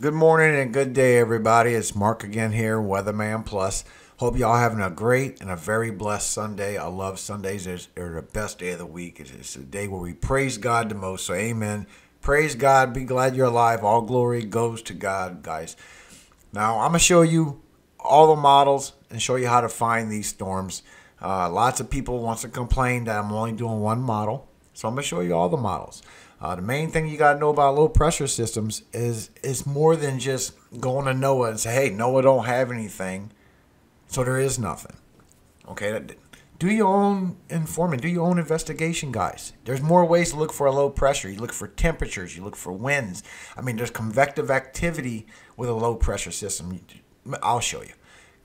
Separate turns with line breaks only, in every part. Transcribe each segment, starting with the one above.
Good morning and good day, everybody. It's Mark again here, Weatherman Plus. Hope y'all having a great and a very blessed Sunday. I love Sundays. They're, the best day of the week. It's, it's the day where we praise God the most. So, amen. Praise God. Be glad you're alive. All glory goes to God, guys. Now, I'm going to show you all the models and show you how to find these storms. Uh, lots of people wants to complain that I'm only doing one model. So, I'm going to show you all the models. Uh, the main thing you got to know about low pressure systems is it's more than just going to NOAA and say, hey, NOAA don't have anything, so there is nothing. Okay, do your own informant, do your own investigation, guys. There's more ways to look for a low pressure. You look for temperatures, you look for winds. I mean, there's convective activity with a low pressure system. I'll show you.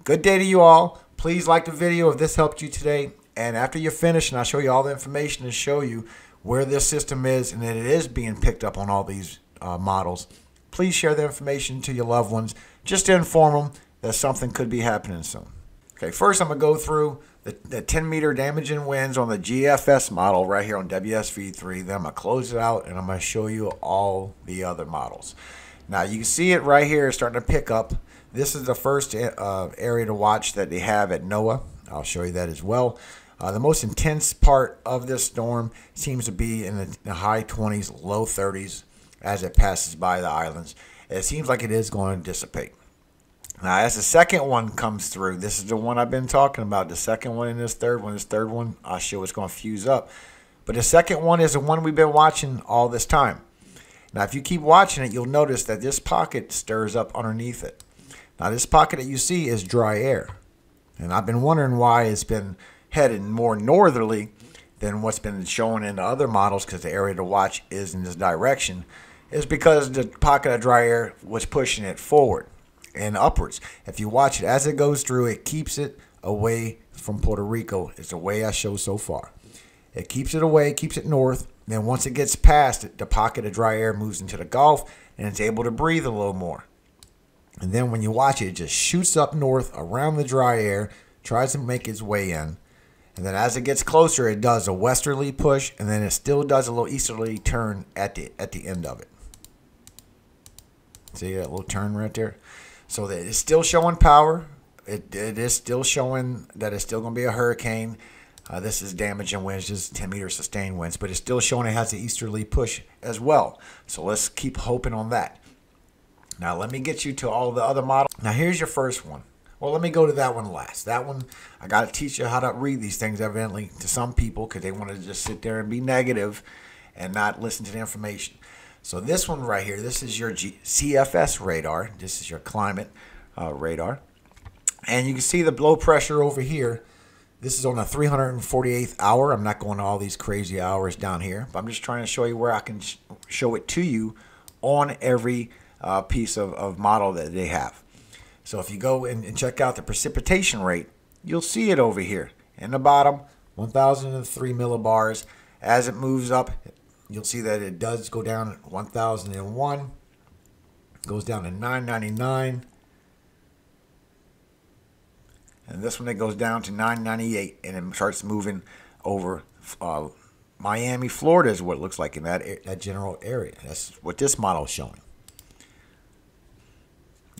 Good day to you all. Please like the video if this helped you today. And after you're finished, and I'll show you all the information to show you where this system is and that it is being picked up on all these uh, models, please share the information to your loved ones just to inform them that something could be happening soon. Okay, first I'm going to go through the, the 10 meter damaging winds on the GFS model right here on WSV3. Then I'm going to close it out and I'm going to show you all the other models. Now you can see it right here starting to pick up. This is the first uh, area to watch that they have at NOAA. I'll show you that as well. Uh, the most intense part of this storm seems to be in the, the high 20s, low 30s as it passes by the islands. It seems like it is going to dissipate. Now, as the second one comes through, this is the one I've been talking about. The second one and this third one. This third one, I'll show it's going to fuse up. But the second one is the one we've been watching all this time. Now, if you keep watching it, you'll notice that this pocket stirs up underneath it. Now, this pocket that you see is dry air. And I've been wondering why it's been headed more northerly than what's been shown in the other models because the area to watch is in this direction is because the pocket of dry air was pushing it forward and upwards. If you watch it as it goes through, it keeps it away from Puerto Rico. It's the way I show so far. It keeps it away, keeps it north. Then once it gets past it, the pocket of dry air moves into the Gulf and it's able to breathe a little more. And then when you watch it, it just shoots up north around the dry air, tries to make its way in. And then as it gets closer, it does a westerly push, and then it still does a little easterly turn at the at the end of it. See that little turn right there? So that it's still showing power. It, it is still showing that it's still going to be a hurricane. Uh, this is damaging winds, just 10 meter sustained winds, but it's still showing it has the easterly push as well. So let's keep hoping on that. Now let me get you to all the other models. Now here's your first one. Well, let me go to that one last. That one, I got to teach you how to read these things, evidently, to some people because they want to just sit there and be negative and not listen to the information. So this one right here, this is your G CFS radar. This is your climate uh, radar. And you can see the blow pressure over here. This is on the 348th hour. I'm not going to all these crazy hours down here, but I'm just trying to show you where I can sh show it to you on every uh, piece of, of model that they have. So if you go and, check out the precipitation rate, you'll see it over here in the bottom, 1003 millibars. As it moves up, you'll see that it does go down 1001, goes down to 999. And this one it goes down to 998 and it starts moving over uh, Miami, Florida is what it looks like in that, that general area. That's what this model is showing.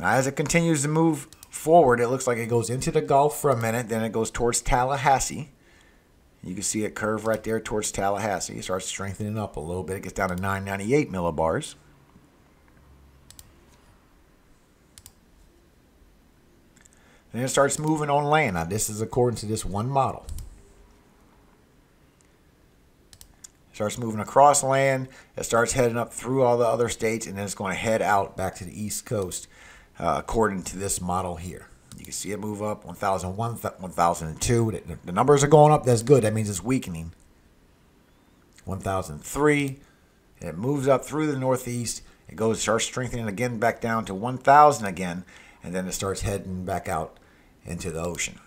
As it continues to move forward, it looks like it goes into the Gulf for a minute, then it goes towards Tallahassee. You can see it curve right there towards Tallahassee. It starts strengthening up a little bit. It gets down to 998 millibars. Then it starts moving on land. Now, this is according to this one model. It starts moving across land. It starts heading up through all the other states, and then it's going to head out back to the East Coast uh, according to this model here. You can see it move up 1001, 1002. The numbers are going up. That's good. That means it's weakening. 1003. It moves up through the northeast. It goes starts strengthening again back down to 1000 again, and then it starts heading back out into the ocean.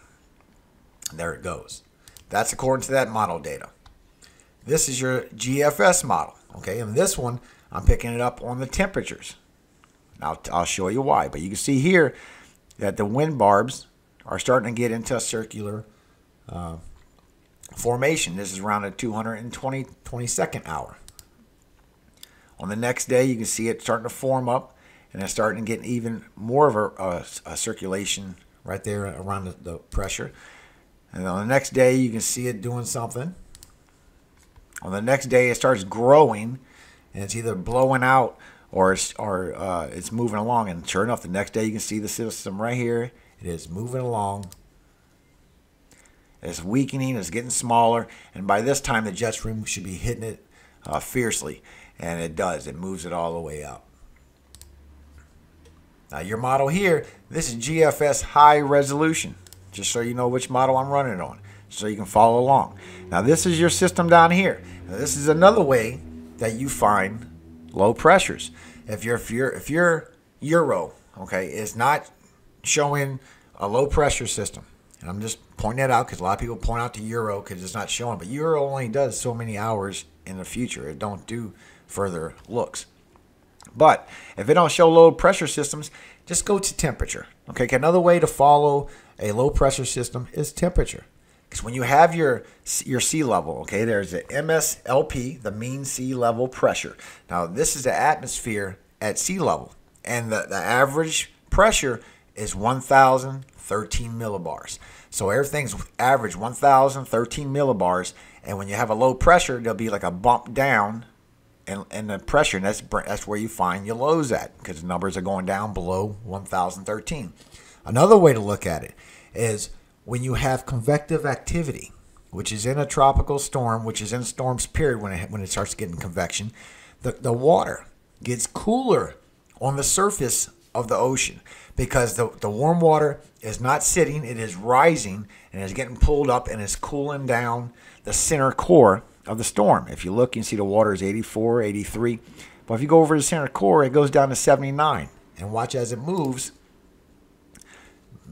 And there it goes. That's according to that model data. This is your GFS model. Okay, and this one I'm picking it up on the temperatures. I'll, I'll show you why. But you can see here that the wind barbs are starting to get into a circular uh, formation. This is around a 220 22nd hour. On the next day, you can see it starting to form up, and it's starting to get even more of a, a, a circulation right there around the, the pressure. And on the next day, you can see it doing something. On the next day, it starts growing, and it's either blowing out or it's, or uh, it's moving along. And sure enough, the next day you can see the system right here. It is moving along. It's weakening. It's getting smaller, and by this time, the jet stream should be hitting it uh, fiercely, and it does. It moves it all the way up. Now your model here, this is GFS high resolution, just so you know which model I'm running on, so you can follow along. Now this is your system down here. Now, this is another way that you find low pressures. If your if your if your Euro, okay, is not showing a low pressure system, and I'm just pointing that out because a lot of people point out the Euro because it's not showing, but Euro only does so many hours in the future. It don't do further looks. But if it don't show low pressure systems, just go to temperature. Okay, another way to follow a low pressure system is temperature. Because when you have your your sea level, okay, there's the MSLP, the mean sea level pressure. Now this is the atmosphere at sea level, and the, the average pressure is 1,013 millibars. So everything's average 1,013 millibars, and when you have a low pressure, there'll be like a bump down and, and the pressure, and that's, that's where you find your lows at because the numbers are going down below 1013. Another way to look at it is when you have convective activity, which is in a tropical storm, which is in storms period when it, when it starts getting convection, the, the water gets cooler on the surface of the ocean because the, the warm water is not sitting, it is rising and is getting pulled up and is cooling down the center core of the storm. If you look, you can see the water is 84, 83. But if you go over the center core, it goes down to 79. And watch as it moves.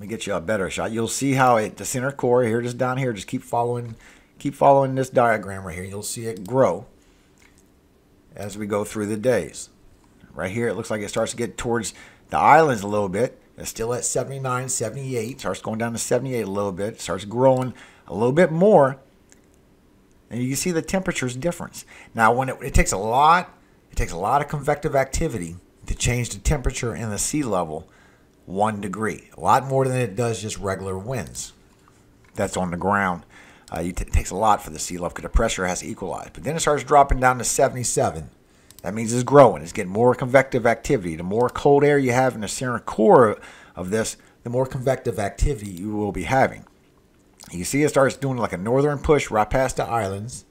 Let me get you a better shot. You'll see how it the center core here, just down here, just keep following, keep following this diagram right here. You'll see it grow as we go through the days. Right here, it looks like it starts to get towards the islands a little bit. It's still at 79, 78. Starts going down to 78 a little bit. Starts growing a little bit more and you can see the temperature's difference. Now, when it, it takes a lot, it takes a lot of convective activity to change the temperature and the sea level one degree. A lot more than it does just regular winds. That's on the ground. Uh, it takes a lot for the sea level because the pressure has to equalize. But then it starts dropping down to 77. That means it's growing. It's getting more convective activity. The more cold air you have in the center core of this, the more convective activity you will be having. You see it starts doing like a northern push right past the islands.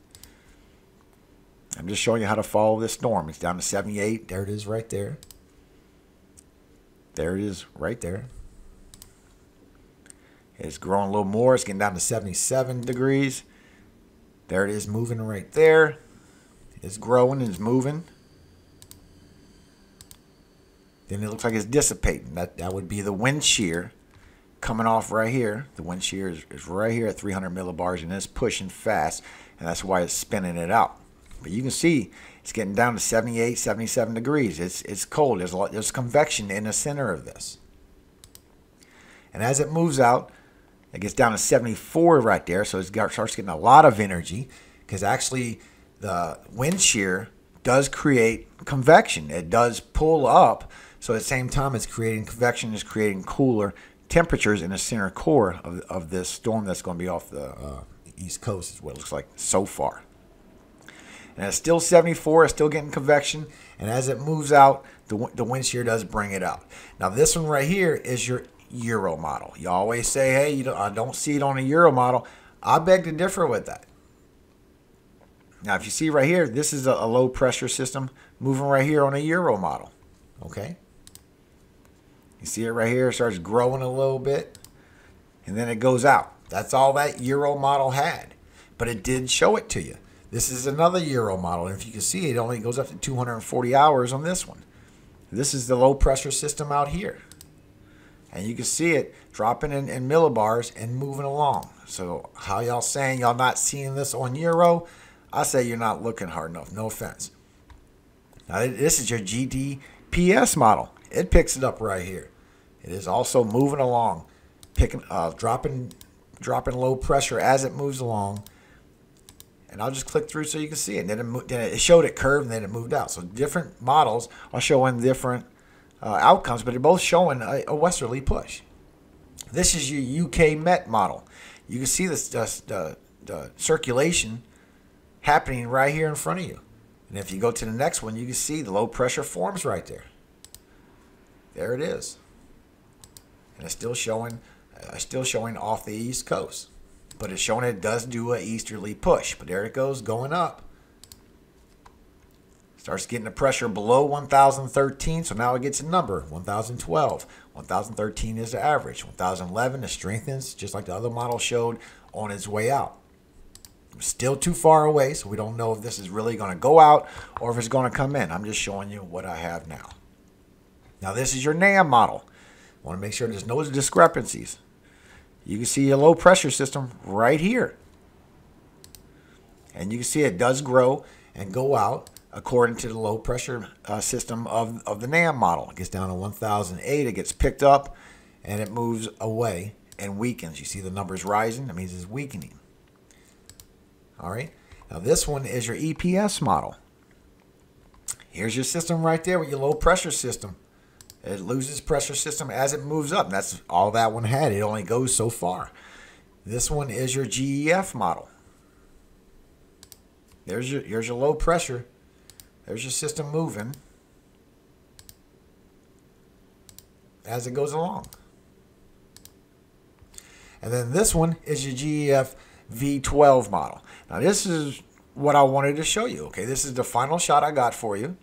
I'm just showing you how to follow this storm. It's down to 78. There it is right there. There it is right there. It's growing a little more. It's getting down to 77 degrees. There it is moving right there. It's growing and it's moving. Then it looks like it's dissipating. That, that would be the wind shear coming off right here. The wind shear is, is right here at 300 millibars and it's pushing fast, and that's why it's spinning it out. But you can see it's getting down to 78, 77 degrees. It's it's cold. There's a lot, there's convection in the center of this. And as it moves out, it gets down to 74 right there. So it starts getting a lot of energy because actually the wind shear does create convection. It does pull up. So at the same time, it's creating convection, it's creating cooler temperatures in the center core of, of this storm that's going to be off the uh, east coast is what it looks like so far. And it's still 74, it's still getting convection, and as it moves out, the, the wind shear does bring it out. Now this one right here is your Euro model. You always say, hey, you don't, I don't see it on a Euro model. I beg to differ with that. Now, if you see right here, this is a, a low pressure system moving right here on a Euro model. Okay. You see it right here, it starts growing a little bit, and then it goes out. That's all that Euro model had, but it did show it to you. This is another Euro model, and if you can see, it only goes up to 240 hours on this one. This is the low pressure system out here. And you can see it dropping in, in millibars and moving along. So how y'all saying y'all not seeing this on Euro? I say you're not looking hard enough. No offense. Now this is your GDPS model. It picks it up right here. It is also moving along, picking, uh, dropping, dropping low pressure as it moves along. And I'll just click through so you can see it. And then it, then it showed it curved and then it moved out. So different models are showing different uh, outcomes, but they're both showing a, a, westerly push. This is your UK Met model. You can see this the, the circulation happening right here in front of you. And if you go to the next one, you can see the low pressure forms right there. There it is. And it's still showing, uh, still showing off the east coast. But it's showing it does do a easterly push. But there it goes, going up. Starts getting the pressure below 1013, so now it gets a number 1012. 1013 is the average. 1011 it strengthens, just like the other model showed, on its way out. Still too far away, so we don't know if this is really going to go out or if it's going to come in. I'm just showing you what I have now. Now, this is your NAM model. Want to make sure there's no discrepancies. You can see a low pressure system right here. And you can see it does grow and go out according to the low pressure uh, system of, of the NAM model. It gets down to 1008, it gets picked up, and it moves away and weakens. You see the numbers rising, that means it's weakening. All right, now this one is your EPS model. Here's your system right there with your low pressure system. It loses pressure system as it moves up. That's all that one had. It only goes so far. This one is your GEF model. There's your, here's your low pressure. There's your system moving as it goes along. And then this one is your GEF V12 model. Now this is what I wanted to show you. Okay, this is the final shot I got for you.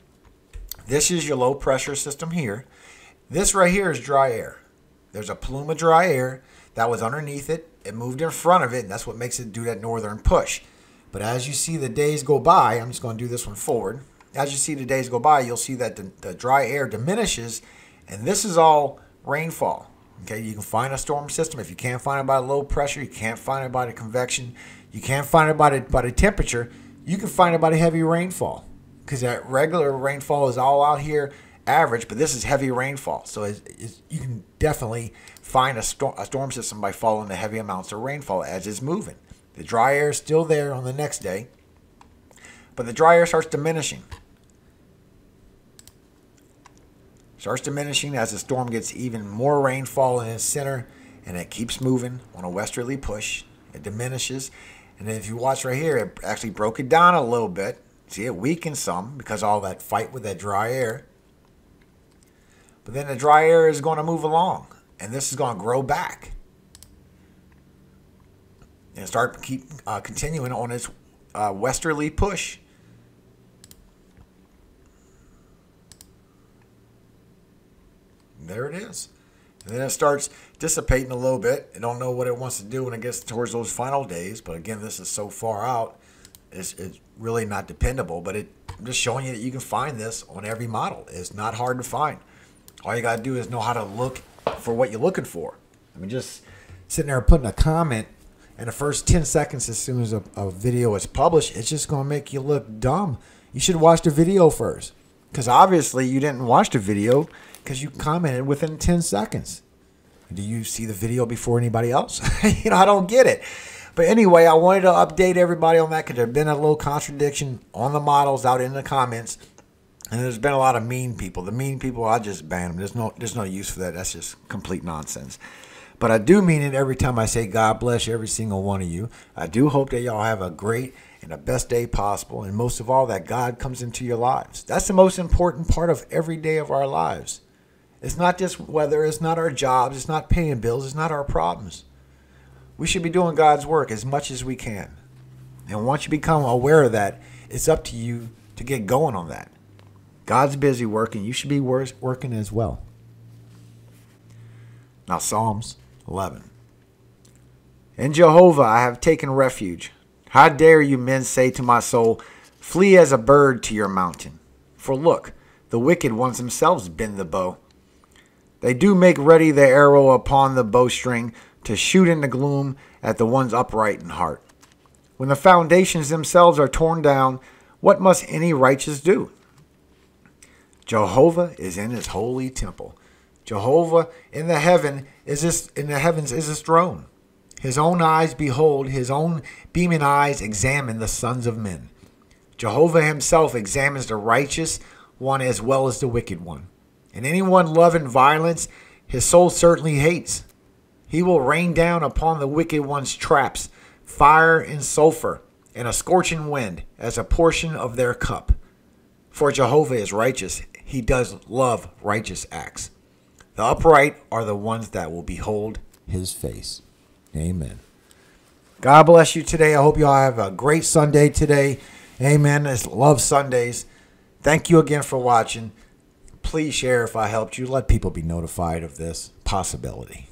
This is your low pressure system here. This right here is dry air. There's a plume of dry air that was underneath it. It moved in front of it, and that's what makes it do that northern push. But as you see the days go by, I'm just going to do this one forward. As you see the days go by, you'll see that the, the dry air diminishes, and this is all rainfall. Okay, you can find a storm system. If you can't find it by low pressure, you can't find it by the convection, you can't find it by the, by the temperature, you can find it by the heavy rainfall. Because that regular rainfall is all out here average, but this is heavy rainfall. So it's, it's, you can definitely find a, storm, a storm system by following the heavy amounts of rainfall as it's moving. The dry air is still there on the next day, but the dry air starts diminishing. Starts diminishing as the storm gets even more rainfall in its center and it keeps moving on a westerly push. It diminishes. And then if you watch right here, it actually broke it down a little bit. See, it weakened some because all that fight with that dry air. But then the dry air is going to move along, and this is going to grow back and start keep uh, continuing on its uh, westerly push. There it is. And then it starts dissipating a little bit. I don't know what it wants to do when it gets towards those final days. But again, this is so far out, it's, it's really not dependable. But it, I'm just showing you that you can find this on every model. It's not hard to find. All you got to do is know how to look for what you're looking for. I mean, just sitting there putting a comment in the first 10 seconds as soon as a, a video is published, it's just going to make you look dumb. You should watch the video first. Because obviously you didn't watch the video because you commented within 10 seconds. Do you see the video before anybody else? you know, I don't get it. But anyway, I wanted to update everybody on that because there's been a little contradiction on the models out in the comments. And there's been a lot of mean people. The mean people, I just ban them. There's no, there's no use for that. That's just complete nonsense. But I do mean it every time I say God bless every single one of you. I do hope that y'all have a great and the best day possible. And most of all, that God comes into your lives. That's the most important part of every day of our lives. It's not just weather, it's not our jobs, it's not paying bills, it's not our problems. We should be doing God's work as much as we can. And once you become aware of that, it's up to you to get going on that. God's busy working. You should be working as well. Now, Psalms 11. In Jehovah I have taken refuge. How dare you men say to my soul, Flee as a bird to your mountain? For look, the wicked ones themselves bend the bow. They do make ready the arrow upon the bowstring to shoot in the gloom at the ones upright in heart. When the foundations themselves are torn down, what must any righteous do? Jehovah is in his holy temple. Jehovah in the heaven is his, in the heavens is his throne. His own eyes behold, his own beaming eyes examine the sons of men. Jehovah himself examines the righteous one as well as the wicked one. And anyone loving violence, his soul certainly hates. He will rain down upon the wicked one's traps fire and sulfur and a scorching wind as a portion of their cup. For Jehovah is righteous. He does love righteous acts. The upright are the ones that will behold his face. Amen. God bless you today. I hope you all have a great Sunday today. Amen. I love Sundays. Thank you again for watching. Please share if I helped you. Let people be notified of this possibility.